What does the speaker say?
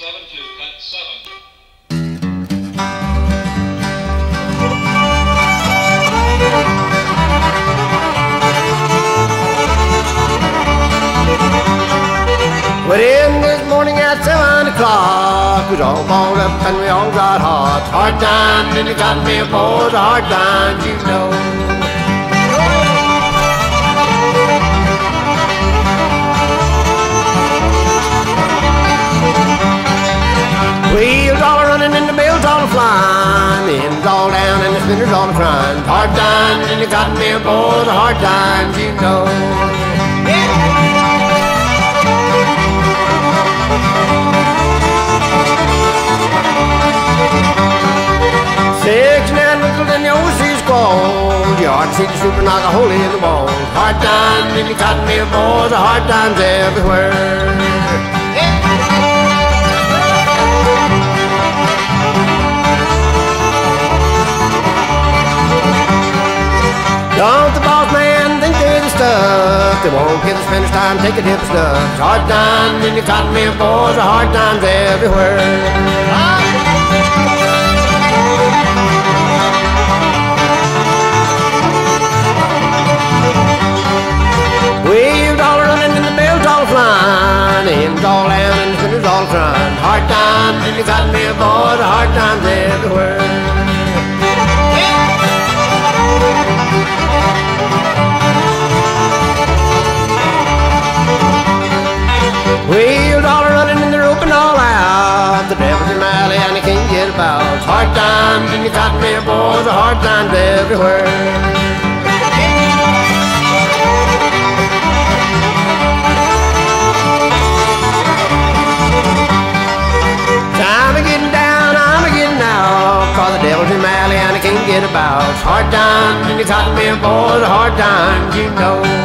Went in this morning at seven o'clock. We all balled up and we all got hot. Hard times and it got me aboard. Hard times, you know. Down and the crying. Hard times and it got me aboard. Hard times, you know. Six nine nickels and the sea's gold. You ought to see the super knock a hole in the wall. Hard times and you got me aboard. Hard times everywhere. They won't give the spinners time, take dip of stuff. Hard times and you got me aboard. Hard times everywhere. Wheels all running and the bells all flying. Ends all and the all crying. Hard times and you got me Wheels all are running and they're open all out. The devil's in my alley and he can't get about. Hard times and you got me aboard. Hard times everywhere. The in I about. Hard times and you got me aboard. Hard times, you know.